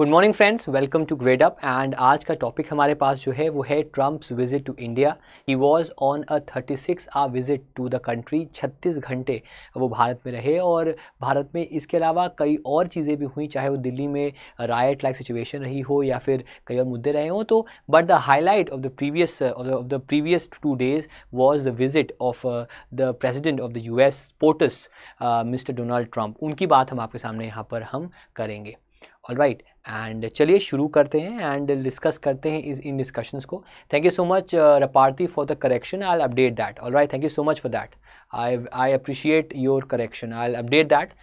Good morning friends welcome to Gradeup and आज का topic हमारे पास जो है, वो है Trump's visit to India he was on a 36 hour visit to the country 36 घंटे वो भारत में रहे और भारत में इसके अलावा कई और चीज़ें भी हुई, चाहे वो दिल्ली में रायट लाइक सिचुएशन रही हो या फिर कई और मुद्दे रहे हों तो but the highlight of the previous of the previous two days was the visit of the president of the U S POTUS mister Donald Trump उनकी बात हम आपके सामने यहाँ पर हम करेंगे. ऑल राइट एंड चलिए शुरू करते हैं एंड डिस्कस करते हैं इस इन डिस्कशंस को thank you so much रपार्थी for the correction I update that all right thank you so much for that I I appreciate your correction I update that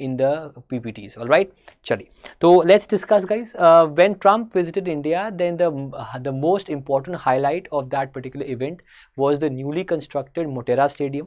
in the P P Ts all right चलिए तो let's discuss guys when Trump visited India then the the most important highlight of that particular event was the newly constructed Motera stadium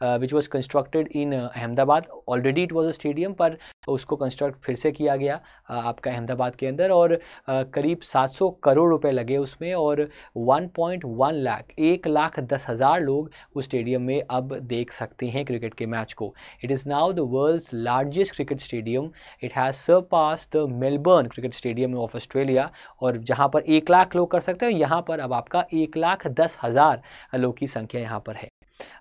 which was constructed in Ahmedabad already it was a stadium पर उसको construct फिर से किया गया uh, आपका अहमदाबाद के अंदर और uh, करीब 700 करोड़ रुपए लगे उसमें और 1.1 लाख एक लाख दस हज़ार लोग उस स्टेडियम में अब देख सकते हैं क्रिकेट के मैच को। It is now the world's largest cricket stadium it has surpass the Melbourne cricket stadium of Australia और जहाँ पर एक लाख लोग कर सकते हैं यहाँ पर अब आपका एक लाख दस हज़ार लोग की संख्या यहाँ पर है।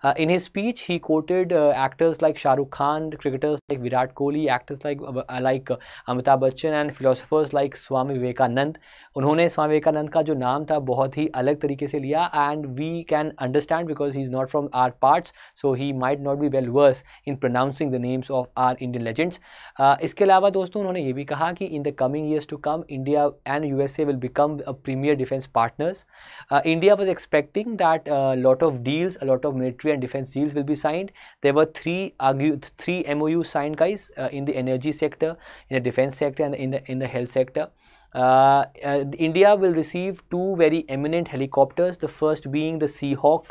Uh, in his speech, he quoted uh, actors like Shah Rukh Khan, cricketers like Virat Kohli, actors like uh, like uh, Amitabh Bachchan and philosophers like Swami Vivekanand. उन्होंने स्वामी विवेकानंद का जो नाम था बहुत ही अलग तरीके से लिया and we can understand because he is not from our parts so he might not be well versed in pronouncing the names of our Indian legends इसके अलावा दोस्तों उन्होंने ये भी कहा कि in the coming years to come India and U S A will become a premier defence partners India was expecting that lot of deals a lot of military and defense deals will be signed. There were three argue, three MOU signed, guys, uh, in the energy sector, in the defense sector, and in the in the health sector. Uh, uh India will receive two very eminent helicopters. The first being the Seahawk,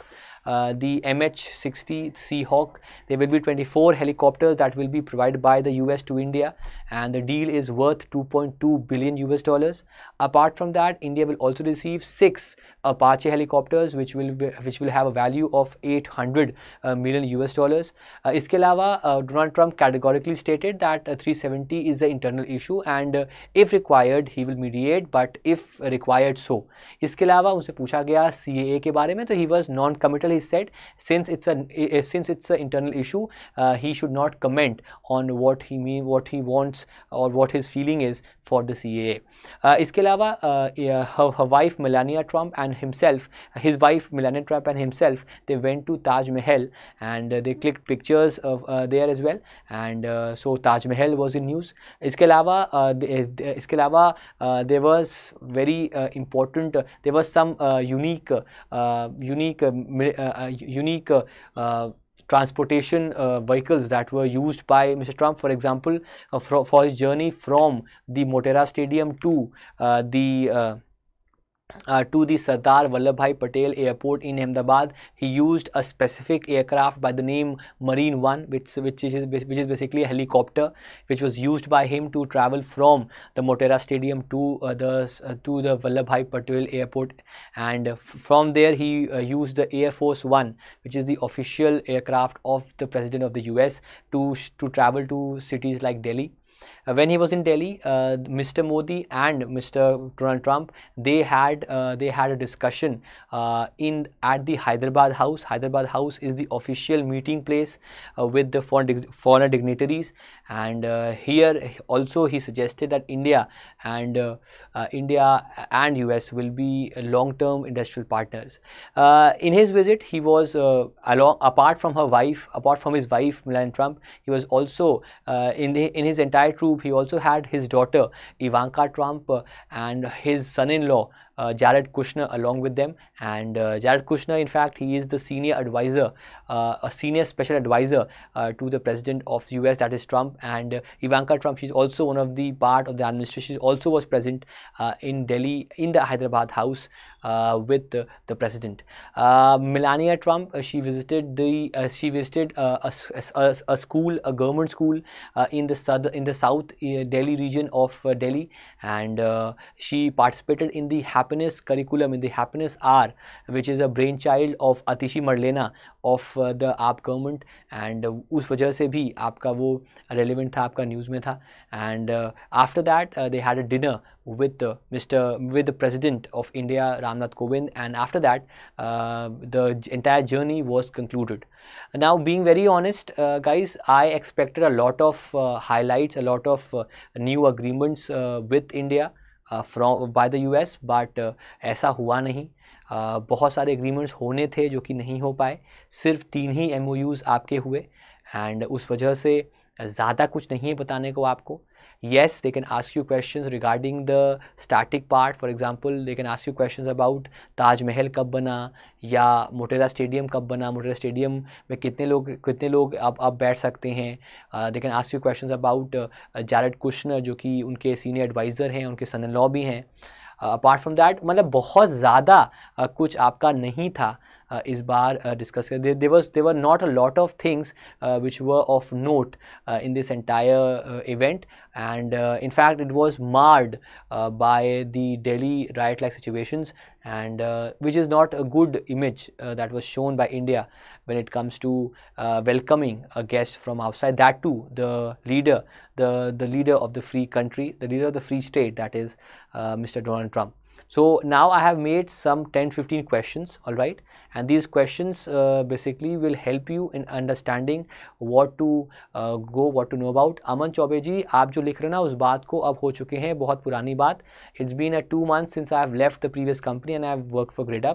uh, the MH-60 Seahawk. There will be 24 helicopters that will be provided by the US to India and the deal is worth 2.2 billion US dollars. Apart from that, India will also receive six Apache helicopters which will be, which will have a value of 800 uh, million US dollars. Uh, इसके अलावा uh, Donald Trump categorically stated that uh, 370 is the internal issue and uh, if required he will mediate but if required so. इसके अलावा उनसे पूछा गया CAA के बारे में तो he was non-committal he said since it's a since it's an internal issue uh, he should not comment on what he mean what he wants or what his feeling is for the CAA. Uh, इसके अलावा uh, her, her wife Melania Trump and himself his wife Melania Trump and himself they went to Taj Mahal and uh, they clicked pictures of uh, there as well and uh, so Taj Mahal was in news. इसके अलावा uh, इसके अलावा uh, there was very uh, important uh, there was some uh, unique uh, unique uh, uh, unique uh, transportation uh, vehicles that were used by Mr. Trump, for example, uh, for, for, his journey from the Motera Stadium to uh, the uh, to the Sardar Vallabhai Patel airport in Ahmedabad. He used a specific aircraft by the name Marine One, which which is which is basically a helicopter, which was used by him to travel from the Motera Stadium to uh, the uh, to the Vallabhbhai Patel airport, and from there he uh, used the Air Force One, which is the official aircraft of the President of the U.S. to to travel to cities like Delhi. Uh, when he was in Delhi, uh, Mr. Modi and Mr. Donald Trump they had uh, they had a discussion uh, in at the Hyderabad House. Hyderabad House is the official meeting place uh, with the foreign, foreign dignitaries, and uh, here also he suggested that India and India and US will be long-term industrial partners. in his visit, he was along apart from her wife, apart from his wife Melania Trump, he was also in the in his entire troop, he also had his daughter Ivanka Trump and his son-in-law Jared Kushner along with them. And uh, Jared Kushner in fact he is the senior advisor uh, a senior special advisor uh, to the president of the US that is Trump. And uh, Ivanka Trump she's also one of the part of the administration. She also was present uh, in Delhi in the Hyderabad house with the, the president. Melania Trump she visited the she visited a, a, a, school a government school in the south in the south Delhi region of Delhi. And she participated in the happy happiness curriculum, in the happiness hour, which is a brainchild of Atishi Marlena of uh, the AAP government and उस वजह से भी आपका वो relevant था आपका news में था and after that they had a dinner with uh, Mr. with the President of India Ramnath Kovind and after that uh, the entire journey was concluded. Now being very honest uh, guys I expected a lot of uh, highlights a lot of uh, new agreements uh, with India From by the U S but ऐसा हुआ नहीं. Uh, बहुत सारे agreements होने थे जो कि नहीं हो पाए. सिर्फ़ तीन ही एम आपके हुए. एंड उस वजह से ज़्यादा कुछ नहीं है बताने को आपको. Yes they can ask you questions regarding the static part. For example they can ask you questions about Taj Mahal कब बना या मोटेरा स्टेडियम कब बना मोटेरा स्टेडियम में कितने लोग कितने लोग अब अब बैठ सकते हैं? They can ask you questions about Jared Kushner जो कि उनके सीनियर एडवाइज़र हैं उनके सन लॉ भी हैं. अपार्ट फ्रॉम दैट मतलब बहुत ज़्यादा uh, कुछ आपका नहीं था. इस बार डिस्कस कर there was there were not a lot of things which were of note in this entire event and uh, in fact it was marred uh, by the Delhi riot like situations and uh, which is not a good image uh, that was shown by India when it comes to uh, welcoming a guest from outside that too the leader the the leader of the free country the leader of the free state that is uh, Mr. Donald Trump so now I have made some 10 15 questions all right and these questions uh, basically will help you in understanding what to uh, go what to know about अमन चौबे जी आप जो लिख रहे हैं ना उस बात को अब हो चुके हैं बहुत पुरानी बात it's been a two month since I have left the previous company and I have work for grade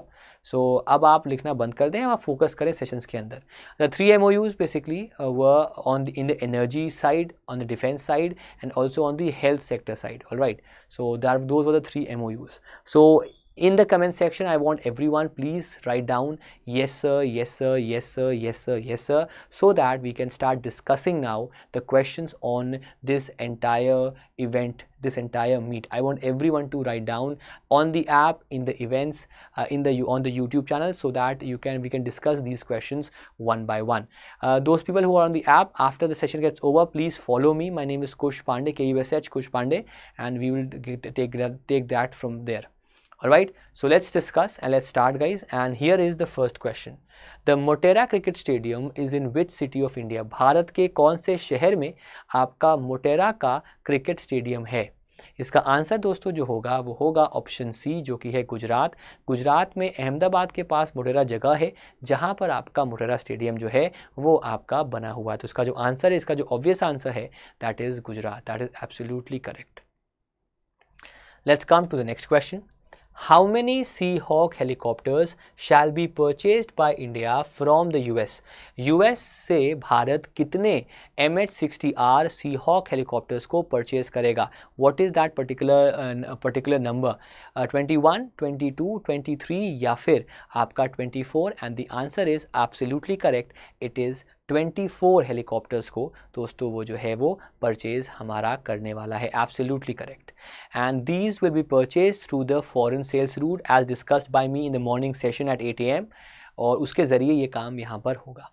Up so, अब आप लिखना बंद कर दें आप फोकस करें सेशंस के अंदर। The three M O Us basically we on the in the energy side on the defence side and also on the health sector side all right so they those were the three M O Us so in the comment section i want everyone please write down yes sir yes sir yes sir yes sir yes sir so that we can start discussing now the questions on this entire event this entire meet. I want everyone to write down on the app in the events uh, in the on the youtube channel so that you can we can discuss these questions one by one. Uh, those people who are on the app after the session gets over please follow me. My name is kush pandey k-u-s-h pandey and we will get, take take that from there Alright, so let's discuss and let's start guys. And here is the first question. The Motera Cricket Stadium is in which city of India? Bharat के कौन से शहर में आपका मोटेरा का cricket stadium है? इसका answer दोस्तों जो होगा वो होगा ऑप्शन सी जो कि है गुजरात. गुजरात में अहमदाबाद के पास मोटेरा जगह है जहाँ पर आपका मोटेरा स्टेडियम जो है वो आपका बना हुआ है. तो इसका जो आंसर है इसका जो ऑब्वियस आंसर है that is Gujarat. That is absolutely correct let's come to the next question how many Seahawk helicopters shall be purchased by India from the US? US से भारत कितने MH-60R Seahawk helicopters को purchase करेगा? What is that particular uh, particular number? Uh, 21, 22, 23 या फिर आपका 24 and the answer is absolutely correct. It is 24 helicopters को, दोस्तों, वो जो है वो परचेज हमारा करने वाला है। Absolutely correct and these will be purchase through the foreign sales route as discussed by me in the morning session at 8 M और उसके ज़रिए ये काम यहाँ पर होगा।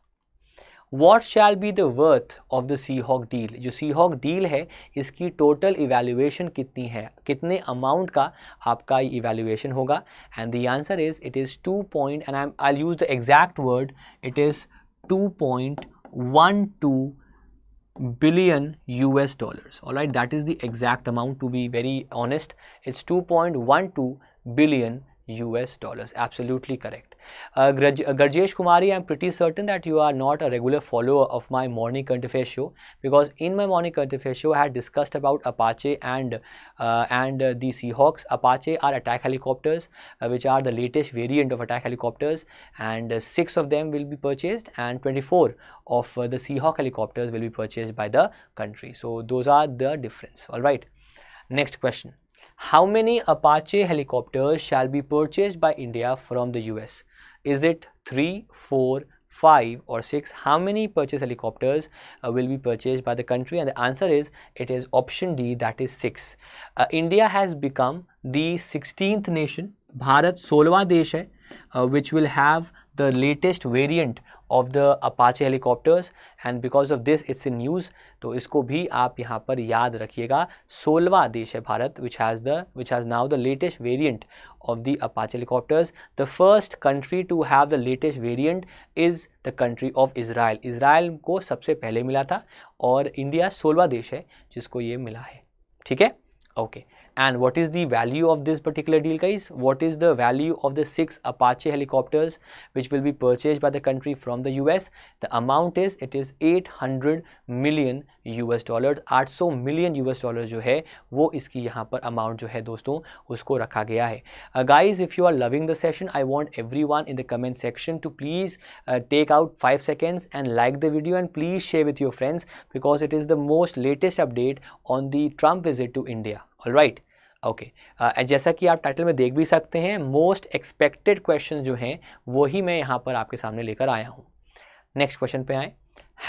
What shall be the worth of the Seahawk deal जो sea hoc deal है, इसकी टोटल इवेल्यूएशन कितनी है? कितने अमाउंट का आपका इवेल्यूएशन होगा? And the answer is it is two point and I I use the exact word it is 2.12 billion US dollars. All right, that is the exact amount to be very honest. It's 2.12 billion US dollars. Absolutely correct. Uh, Garjesh Kumari, I'm pretty certain that you are not a regular follower of my morning current affairs show because in my morning current affairs show I had discussed about Apache and uh, and uh, the Seahawks. Apache are attack helicopters uh, which are the latest variant of attack helicopters and uh, six of them will be purchased and 24 of uh, the Seahawk helicopters will be purchased by the country. So those are the difference. All right. Next question. How many Apache helicopters shall be purchased by India from the US? Is it 3, 4, 5 or 6? How many purchase helicopters uh, will be purchased by the country? And the answer is it is option D that is 6. Uh, India has become the 16th nation. Bharat 16th desh uh, which will have the latest variant of the Apache helicopters and because of this it's news तो इसको भी आप यहाँ पर याद रखिएगा। सोलवा देश है Bharat which has the which has now the latest variant of the Apache helicopters the first country to have the latest variant is the country of Israel Israel को सबसे पहले मिला था और इंडिया सोलवा देश है जिसको ये मिला है। ठीक है? Okay okay. and what is the value of this particular deal guys what is the value of the six apache helicopters which will be purchased by the country from the us the amount is it is 800 million us dollars 800 million us dollars जो है वो इसकी यहाँ पर amount जो है दोस्तों उसको रखा गया है uh, guys if you are loving the session I want everyone in the comment section to please uh, take out 5 seconds and like the video and please share with your friends because it is the most latest update on the Trump visit to India all right Okay. okay. uh, जैसा कि आप title में देख भी सकते हैं most expected question जो हैं वही मैं यहाँ पर आपके सामने लेकर आया हूँ। नेक्स्ट क्वेश्चन पे आए।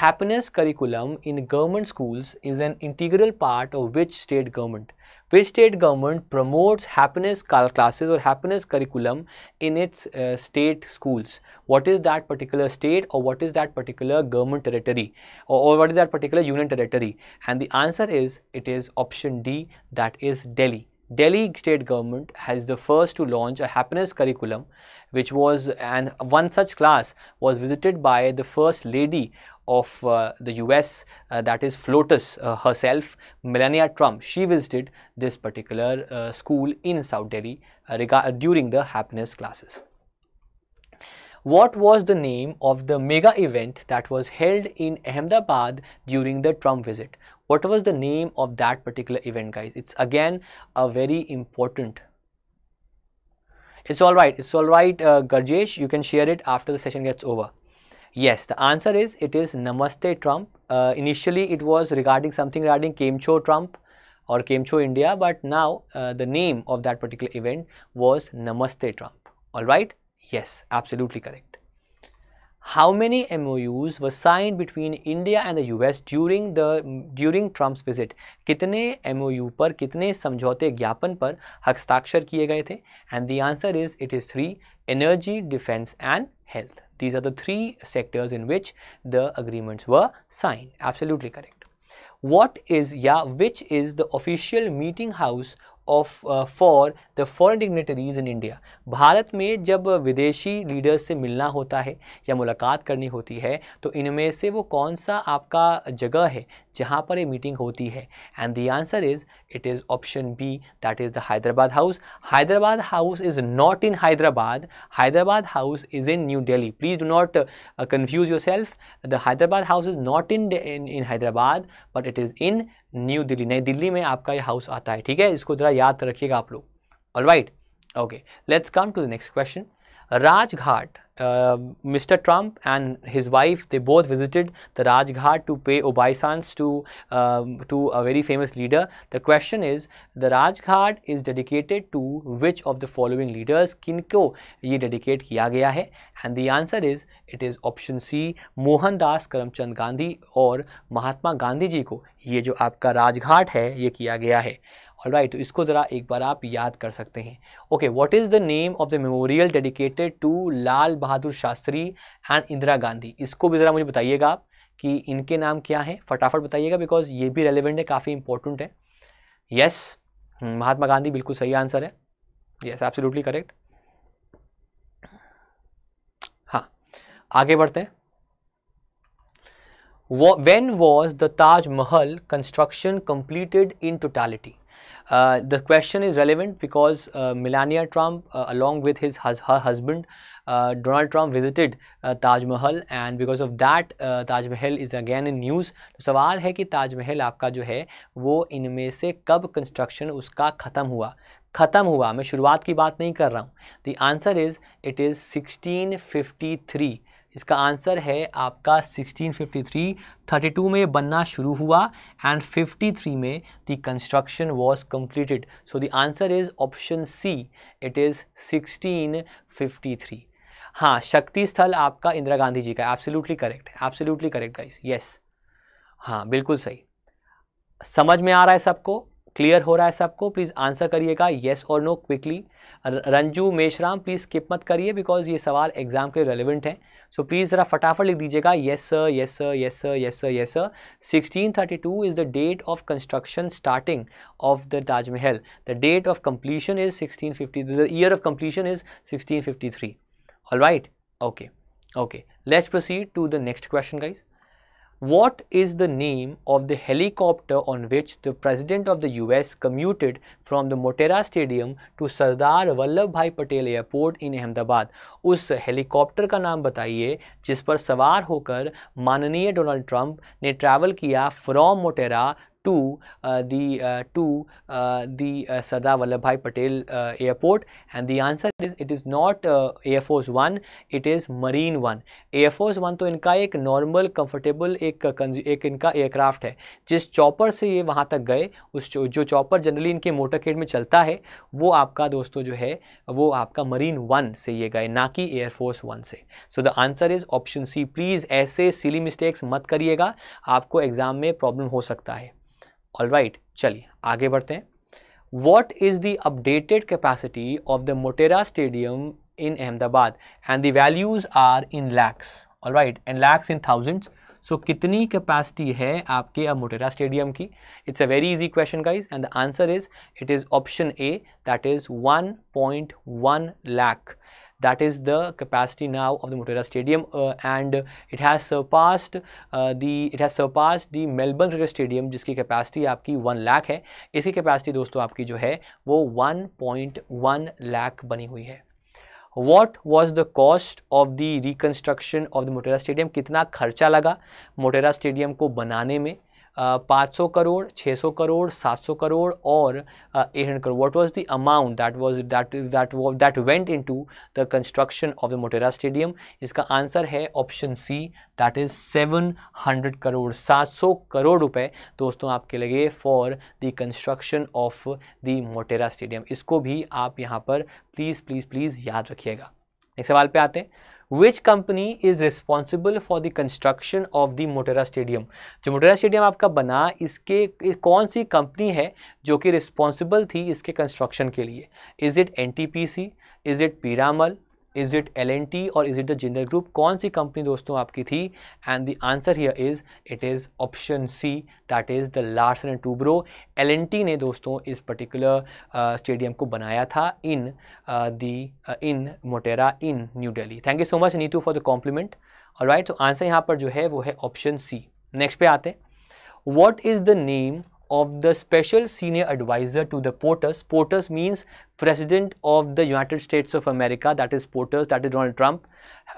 Happiness curriculum in government schools is an integral part of which state government which state government promotes happiness classes और happiness curriculum in its state schools what is that particular state और what is that particular government territory और what is that particular union territory and the answer is it is option D that is Delhi delhi state government has the first to launch a happiness curriculum which was and one such class was visited by the first lady of uh, the US uh, that is FLOTUS uh, herself Melania Trump she visited this particular uh, school in South Delhi uh, during the happiness classes. What was the name of the mega event that was held in Ahmedabad during the Trump visit? What was the name of that particular event guys? It's again a very important. It's all right. It's all right uh, Garjesh. You can share it after the session gets over. Yes the answer is it is namaste trump. Uh, initially it was regarding something regarding kemcho trump or kemcho india but now uh, the name of that particular event was namaste trump. All right? Yes absolutely correct how many MOUs were signed between India and the US during the during Trump's visit कितने MOU पर कितने समझौते ज्ञापन पर हस्ताक्षर किए गए थे and the answer is it is three energy defense and health these are the three sectors in which the agreements were signed absolutely correct what is yeah which is the official meeting house of for the foreign dignitaries in India. Bharat में जब विदेशी leaders से मिलना होता है या मुलाकात करनी होती है तो इनमें से वो कौन सा आपका जगह है जहाँ पर ये मीटिंग होती है? And the answer is it is option B that is the Hyderabad house Hyderabad house is not in Hyderabad Hyderabad house is in new Delhi please do not confuse yourself the Hyderabad house is not in in Hyderabad but it is in new Delhi नई दिल्ली में आपका ये house आता है, ठीक है? इसको ज़रा याद रखिएगा आप लोग। All right okay let's come to the next question Rajghat mister Trump and his wife they both visited the Rajghat to pay obeisance to to a very famous leader the question is the Rajghat is dedicated to which of the following leaders किन को ये dedicate किया गया है and the answer is it is option C Mohandas Karamchand Gandhi और महात्मा गांधी जी को ये जो आपका राजघाट है ये किया गया है ऑल राइट तो इसको ज़रा एक बार आप याद कर सकते हैं। Okay what is the name of the memorial dedicated to Lal Bahadur Shastri and Indira Gandhi? इसको भी ज़रा मुझे बताइएगा आप कि इनके नाम क्या हैं। फटाफट बताइएगा बिकॉज़ ये भी रेलिवेंट है काफ़ी इंपॉर्टेंट है। यस हम्म, महात्मा गांधी बिल्कुल सही आंसर है। यस एब्सोल्युटली करेक्ट हाँ आगे बढ़ते हैं। Was the Taj Mahal construction completed in totality? Uh, the question is relevant because uh, Melania Trump, uh, along with his hus her husband, uh, Donald Trump visited uh, Taj Mahal and because of that Taj Mahal is again in news. तो सवाल है कि ताज महल आपका जो है वो इनमें से कब कंस्ट्रक्शन उसका ख़त्म हुआ ख़त्म हुआ मैं शुरुआत की बात नहीं कर रहा हूँ the answer is it is 1653 इसका आंसर है आपका 1653 32 में बनना शुरू हुआ एंड 53 में the construction was completed so the answer is option C it is 1653 हाँ शक्ति स्थल आपका इंदिरा गांधी जी का absolutely correct absolutely correct guys yes हाँ बिल्कुल सही। समझ में आ रहा है सबको? क्लियर हो रहा है सबको? प्लीज़ आंसर करिएगा येस और no quickly Ranju Meshram please skip मत करिए बिकॉज़ ये सवाल एग्ज़ाम के लिए रेलिवेंट हैं। सो प्लीज़ ज़रा फटाफट लिख दीजिएगा yes sir yes sir yes sir yes sir yes sir sixteen thirty two is the date of construction starting of the Taj Mahal the date of completion is sixteen fifty the year of completion is sixteen fifty three all right okay okay let's proceed to the next question guys What is the name of the helicopter on which the President of the US commuted from the Motera Stadium to Sardar Vallabhbhai Patel Airport in Ahmedabad? उस helicopter का नाम बताइए जिस पर सवार होकर माननीय Donald Trump ने ट्रैवल किया from Motera uh, the uh, uh, the uh, Sardar Vallabhbhai Patel uh, airport. And the answer is it is not uh, Air Force 1 it is Marine 1 Air Force 1 तो इनका एक normal comfortable एक एक इनका aircraft है। जिस chopper से ये वहाँ तक गए उस जो चॉपर जनरली इनके मोटरकेड में चलता है वो आपका दोस्तों जो है वो आपका मरीन वन से ये गए ना कि एयरफोर्स वन से। So the answer is option C please ऐसे सिली मिस्टेक्स मत करिएगा आपको एग्ज़ाम में प्रॉब्लम हो सकता है। ऑल राइट चलिए, आगे बढ़ते हैं। What is the updated capacity of the Motera stadium in Ahmedabad and the values are in lakhs all right and lakhs in thousands so कितनी कैपेसिटी है आपके अब मोटेरा स्टेडियम की? It's a very easy question guys and the answer is it is option A that is one point one lakh that is the capacity now of the Motera Stadium uh, and it has surpassed uh, the it has surpassed the Melbourne Cricket Stadium जिसकी capacity आपकी 1 लाख है इसी capacity दोस्तों आपकी जो है वो 1.1 लाख बनी हुई है what was the cost of the reconstruction of the Motera stadium कितना खर्चा लगा मोटेरा स्टेडियम को बनाने में पाँच सौ करोड़ छः सौ करोड़, सात सौ करोड़ और eight hundred crore. What was the amount that was that that that went in to the construction of the Motera stadium इसका आंसर है option C that is seven hundred crore, सात सौ करोड़ रुपए दोस्तों आपके लगे for the construction of the Motera stadium इसको भी आप यहाँ पर प्लीज़ प्लीज़ प्लीज़ याद रखिएगा। एक सवाल पे आते हैं। Which company is responsible for the construction of the Motera stadium जो मोटेरा स्टेडियम आपका बना, इसके कौन सी कंपनी है जो कि रिस्पॉन्सिबल थी इसके कंस्ट्रक्शन के लिए? Is it N T P C is it Piramal is it L N T और is it the Jindal group कौन सी कंपनी दोस्तों आपकी थी? And the answer here is it is option C that is the Larsen and Toubro L N T ने दोस्तों इस particular stadium uh, को बनाया था in the in Motera in new Delhi thank you so much Neetu for the compliment और right तो answer यहाँ पर जो है वो है ऑप्शन सी नेक्स्ट पे आते हैं। What is the name of the special senior advisor to the POTUS. POTUS means President of the United States of America, that is POTUS, that is Donald Trump.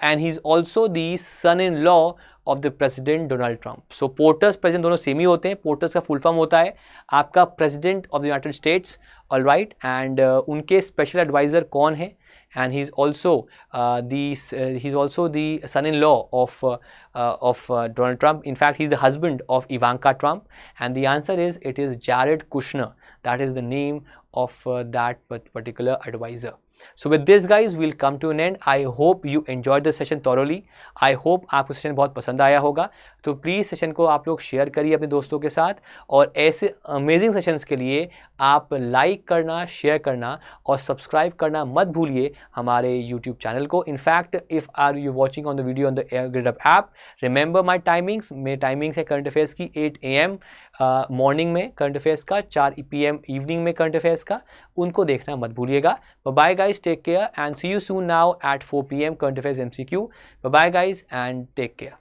And he's also the son-in-law of the President Donald Trump. So POTUS, President दोनों same ही होते हैं POTUS का full form होता है आपका President of the United States, all right, and uh, उनके special advisor कौन है and he's also uh, the uh, he's also the son-in-law of uh, uh of uh, Donald Trump. In fact, he's the husband of Ivanka Trump. And the answer is it is Jared Kushner. That is the name of uh, that particular advisor. So with this guys will come to an end I hope you enjoy the session thoroughly I hope आपको session बहुत पसंद आया होगा। तो please session को आप लोग share करिए अपने दोस्तों के साथ और ऐसे अमेजिंग सेशंस के लिए आप लाइक करना शेयर करना और सब्सक्राइब करना मत भूलिए हमारे यूट्यूब चैनल को। In fact if are you watching on the video on the Gradeup app remember my timings मेरे टाइमिंग्स है करंट अफेयर्स की एट ए एम मॉर्निंग में करंट अफेयर्स का, चार पी एम इवनिंग में करंट अफेयर्स का, उनको देखना मत भूलिएगा। Bye guys take care and see you soon now at four P M current affairs M C Q bye guys and take care